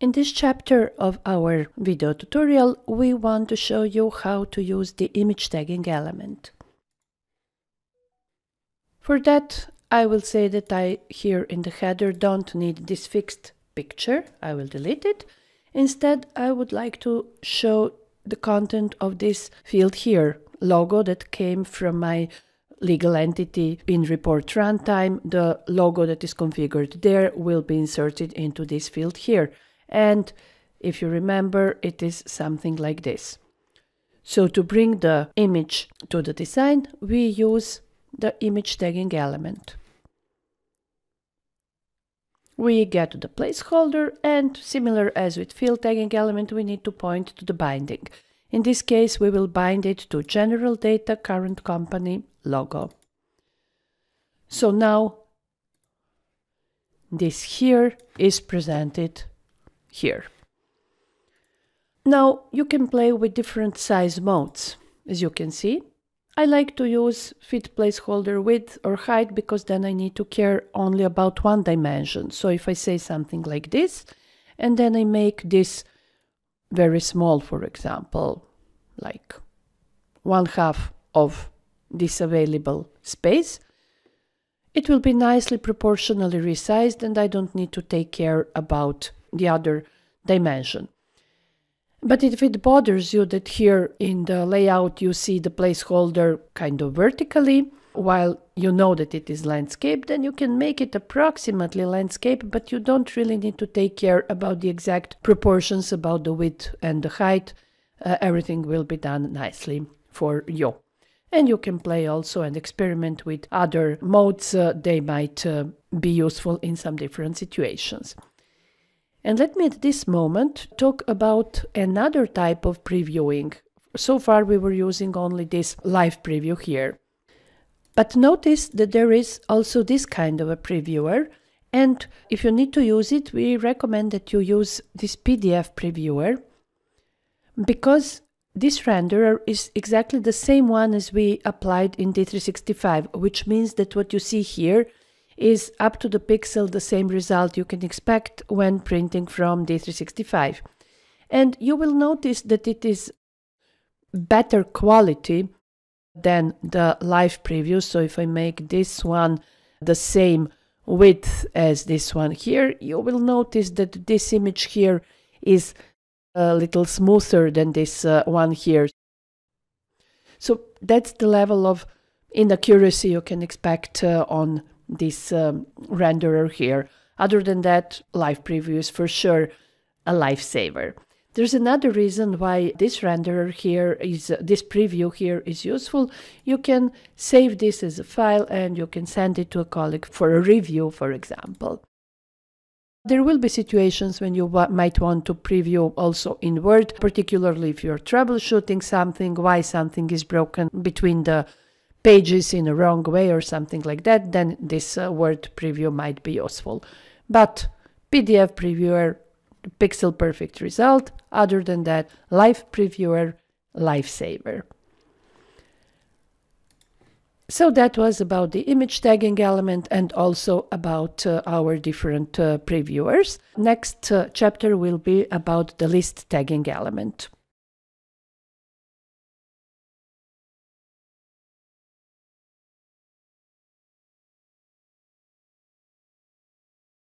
In this chapter of our video tutorial, we want to show you how to use the image tagging element. For that, I will say that I here in the header don't need this fixed picture. I will delete it. Instead, I would like to show the content of this field here, logo that came from my legal entity in report runtime, the logo that is configured there will be inserted into this field here. And if you remember, it is something like this. So to bring the image to the design, we use the image tagging element. We get to the placeholder and similar as with field tagging element, we need to point to the binding. In this case, we will bind it to general data current company logo. So now this here is presented here. Now you can play with different size modes. As you can see, I like to use fit placeholder width or height because then I need to care only about one dimension. So if I say something like this, and then I make this very small, for example, like one half of this available space, it will be nicely proportionally resized and I don't need to take care about the other dimension. But if it bothers you that here in the layout you see the placeholder kind of vertically, while you know that it is landscape, then you can make it approximately landscape, but you don't really need to take care about the exact proportions about the width and the height. Uh, everything will be done nicely for you. And you can play also and experiment with other modes. Uh, they might uh, be useful in some different situations. And let me at this moment talk about another type of previewing. So far we were using only this live preview here. But notice that there is also this kind of a previewer. And if you need to use it, we recommend that you use this PDF previewer because this renderer is exactly the same one as we applied in D365, which means that what you see here is up to the pixel the same result you can expect when printing from D365. And you will notice that it is better quality than the live preview. So if I make this one the same width as this one here, you will notice that this image here is a little smoother than this uh, one here. So that's the level of inaccuracy you can expect uh, on this um, renderer here. Other than that, live preview is for sure a lifesaver. There's another reason why this renderer here is, uh, this preview here is useful. You can save this as a file and you can send it to a colleague for a review, for example. There will be situations when you might want to preview also in Word, particularly if you're troubleshooting something, why something is broken between the pages in a wrong way or something like that, then this uh, word preview might be useful. But PDF previewer, pixel perfect result. Other than that, live previewer, lifesaver. So that was about the image tagging element and also about uh, our different uh, previewers. Next uh, chapter will be about the list tagging element.